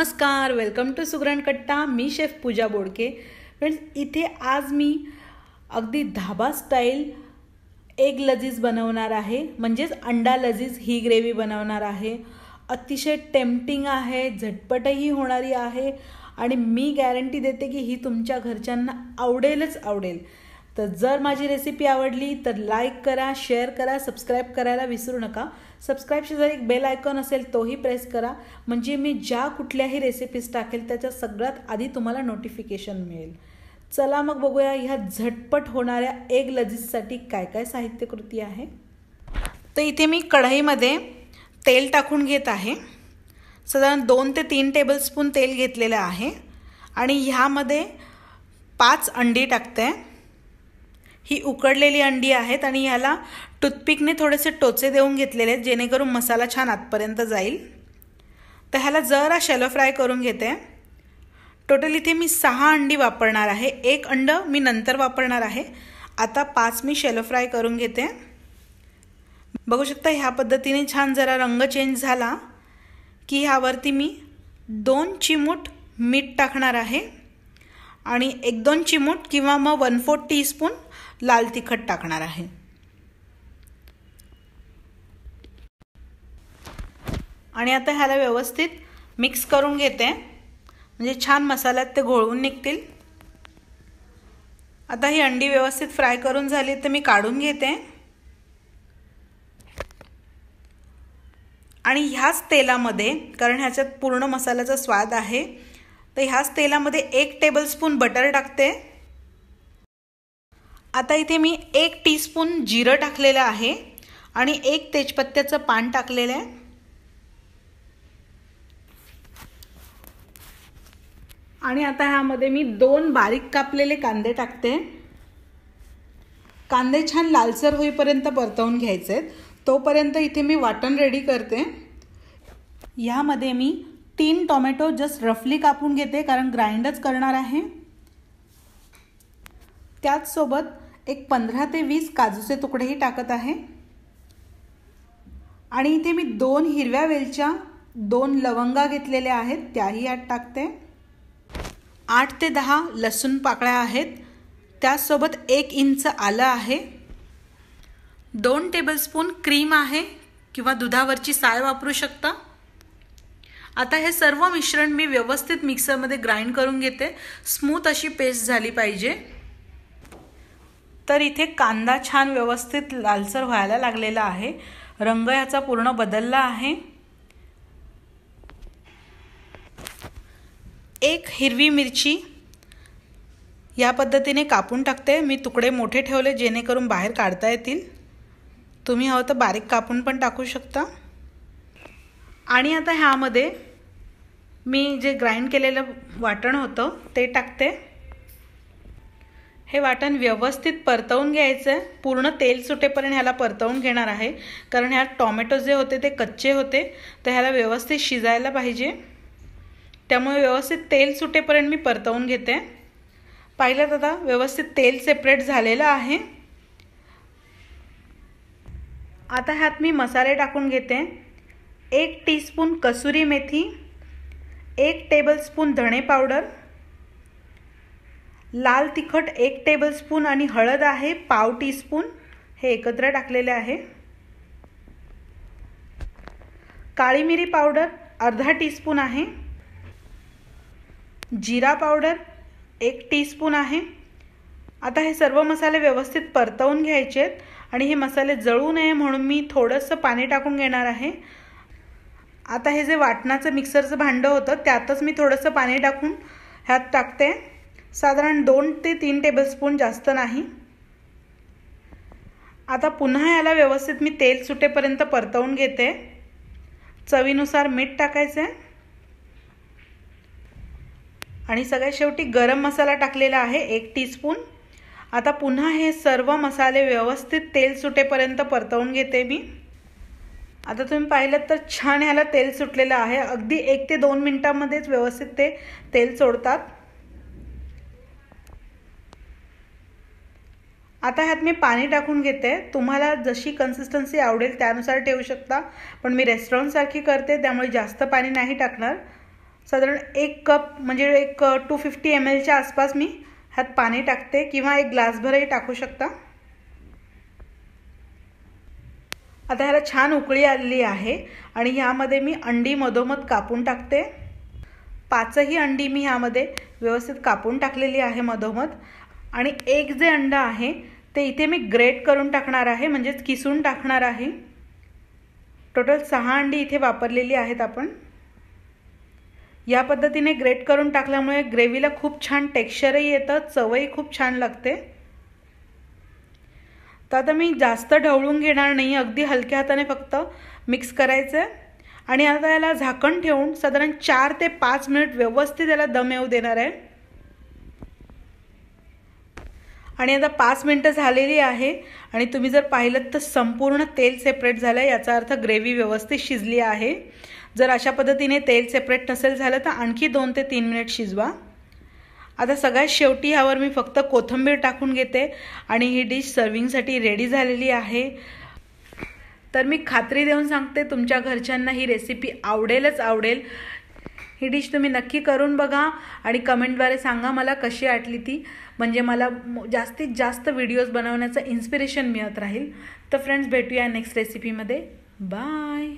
नमस्कार welcome to सुगरण कट्टा. मी chef पूजा बोडके. Friends इथे आज मी अगदी धाबा स्टाईल एग लजीज बनवणार आहे. म्हणजेच अंडा लजीज ही ग्रेव्ही बनवणार आहे. अतिशय टेम्पटिंग आहे झटपटही होणारी आहे. आणि मी गॅरंटी देते की ही तुमच्या घरच्यांना आवडेलच आवडेल. तर जर माझी रेसिपी आवडली तर लाईक करा शेअर करा सबस्क्राईब करायला विसरू नका. सबस्क्राईबशी जर एक बेल आयकॉन असेल तोही प्रेस करा. म्हणजे मी ज्या कुठल्याही रेसिपीज टाकेल त्याच्या सगळ्यात आधी तुम्हाला नोटिफिकेशन मिळेल. चला मग बघूया ह्या झटपट होणाऱ्या एग लजीजसाठी काय काय साहित्यकृती आहे. तर इथे मी कढईमध्ये तेल टाकून घेत आहे. साधारण दोन ते तीन टेबलस्पून तेल घेतलेलं आहे. आणि ह्यामध्ये पाच अंडी टाकते. ही उकडलेली अंडी आहेत आणि ह्याला टूथपिकने थोडेसे टोचे देऊन घेतलेले आहेत जेणेकरून मसाला छान आतपर्यंत जाईल. तर ह्याला जरा शॅलो फ्राय करून घेते. टोटल इथे मी सहा अंडी वापरणार आहे. एक अंड मी नंतर वापरणार आहे. आता पाच मी शेलो फ्राय करून घेते. बघू शकता ह्या पद्धतीने छान जरा रंग चेंज झाला की ह्यावरती मी दोन चिमूट मीठ टाकणार आहे. आणि एक दोन चिमूट किंवा मग वन फोर्थ टीस्पून लाल तिखट टाकणार आहे. आणि आता ह्याला व्यवस्थित मिक्स करून घेते. म्हणजे छान मसाल्यात ते घोळवून निघतील. आता ही अंडी व्यवस्थित फ्राय करून झाली तर मी काढून घेते. आणि ह्याच तेलामध्ये कारण ह्याच्यात पूर्ण मसाल्याचा स्वाद आहे तर ह्याच तेलामध्ये एक टेबलस्पून बटर टाकते. आता इथे मी एक टीस्पून जिरं टाकलेलं आहे आणि एक तेजपत्त्याचं पान टाकलेलं आहे. आणि आता ह्यामध्ये मी दोन बारीक कापलेले कांदे टाकते. कांदे छान लालसर होईपर्यंत परतवून घ्यायचे आहेत. तोपर्यंत इथे मी वाटण रेडी करते. ह्यामध्ये मी तीन टोमॅटो जस्ट रफली कापून घेते कारण ग्राइंडच करणार आहे. त्याचसोबत एक पंधरा ते वीस काजूचे तुकडेही टाकत आहे. आणि इथे मी दोन हिरव्या वेलच्या दोन लवंगा घेतलेल्या आहेत त्याही यात टाकते. आठ ते दहा लसूण पाकळ्या आहेत. त्याचसोबत एक इंच आलं आहे. दोन टेबलस्पून क्रीम आहे किंवा दुधावरची साय वापरू शकता. आता हे सर्व मिश्रण मी व्यवस्थित मिक्सरमध्ये ग्राइंड करून घेते. स्मूथ अशी पेस्ट झाली पाहिजे. तर इथे कांदा छान व्यवस्थित लालसर व्हायला लागलेला आहे. रंग याचा पूर्ण बदलला आहे. एक हिरवी मिरची या पद्धतीने कापून टाकते. मी तुकडे मोठे ठेवले जेणेकरून बाहेर काढता येतील. तुम्ही हवं तर बारीक कापून पण टाकू शकता. आणि आता ह्यामध्ये मी जे ग्राइंड केलेलं वाटण होतं ते टाकते. हे वाटण व्यवस्थित परतवून घ्यायचं आहे पूर्ण तेल सुटेपर्यंत ह्याला परतवून घेणार आहे. कारण ह्यात टॉमॅटो जे होते ते कच्चे होते. तर ह्याला व्यवस्थित शिजायला पाहिजे. त्यामुळे व्यवस्थित तेल सुटेपर्यंत मी परतवून घेते. पाहिलं दादा व्यवस्थित तेल सेपरेट झालेलं आहे. आता ह्यात मी मसाले टाकून घेते. एक टीस्पून कसुरी मेथी. एक टेबलस्पून धणे पावडर. लाल तिखट एक टेबलस्पून आणि हळद आहे पाव टीस्पून हे एकत्र टाकलेले आहे. काळी मिरी पावडर अर्धा टीस्पून आहे. जिरा पावडर एक टीस्पून आहे. आता हे सर्व मसाले व्यवस्थित परतवून घ्यायचे आहेत आणि हे मसाले जळू नये म्हणून मी थोडंसं पाणी टाकून घेणार आहे. आता हे जे वाटणाचं मिक्सरचं भांडं होतं त्यातच मी थोडंसं पाणी टाकून ह्यात टाकते. साधारण दोन ते तीन टेबलस्पून जास्त नाही. आता पुन्हा याला व्यवस्थित मी तेल सुटेपर्यंत परतवून घेते. चवीनुसार मीठ टाकायचं. आहे आणि सगळ्यात शेवटी गरम मसाला टाकलेला आहे एक टीस्पून आता पुन्हा हे सर्व मसाले व्यवस्थित तेल सुटेपर्यंत परतवून घेते मी. आता तुम्ही पाहिलं तर छान ह्याला तेल सुटलेलं आहे. अगदी एक ते दोन मिनटामध्येच व्यवस्थित ते तेल सोडतात. आता ह्यात मी पाणी टाकून घेते. तुम्हाला जशी कन्सिस्टन्सी आवडेल त्यानुसार ठेवू शकता. पण मी रेस्टॉरंटसारखी करते त्यामुळे जास्त पाणी नाही टाकणार. साधारण एक कप म्हणजे एक टू फिफ्टी एम एलच्या आसपास मी ह्यात पाणी टाकते किंवा एक ग्लासभरही टाकू शकता. आता ह्याला छान उकळी आलेली आहे आणि ह्यामध्ये मी अंडी मधोमध कापून टाकते. पाचही अंडी मी ह्यामध्ये व्यवस्थित कापून टाकलेली आहे मधोमध. आणि एक जे अंड आहे ते इथे मी ग्रेट करून टाकणार आहे म्हणजेच किसून टाकणार आहे. टोटल सहा अंडी इथे वापरलेली आहेत आपण. या पद्धतीने ग्रेट करून टाकल्यामुळे ग्रेव्हीला खूप छान टेक्स्चरही येतं चवही खूप छान लागते. तर आता मी जास्त ढवळून घेणार नाही अगदी हलक्या हाताने फक्त मिक्स करायचं आहे आणि आता याला झाकण ठेवून साधारण चार ते पाच मिनिट व्यवस्थित याला दम येऊ देणार आहे. आणि आता पाच मिनटं झालेली आहे आणि तुम्ही जर पाहिलं तर संपूर्ण तेल सेपरेट झालं याचा अर्थ ग्रेव्ही व्यवस्थित शिजली आहे. जर अशा पद्धतीने तेल सेपरेट नसेल झालं तर आणखी दोन ते तीन मिनिट शिजवा. आता सगळ्यात शेवटी ह्यावर मी फक्त कोथिंबीर टाकून घेते आणि ही डिश सर्विंगसाठी रेडी झालेली आहे. तर मी खात्री देऊन सांगते तुमच्या घरच्यांना ही रेसिपी आवडेलच आवडेल. ही डिश तुम्ही नक्की करून बघा आणि कमेंटद्वारे सांगा मला कशी वाटली ती. म्हणजे मला जास्तीत जास्त व्हिडिओज बनवण्याचं इन्स्पिरेशन मिळत राहील. तर फ्रेंड्स भेटूया नेक्स्ट रेसिपीमध्ये बाय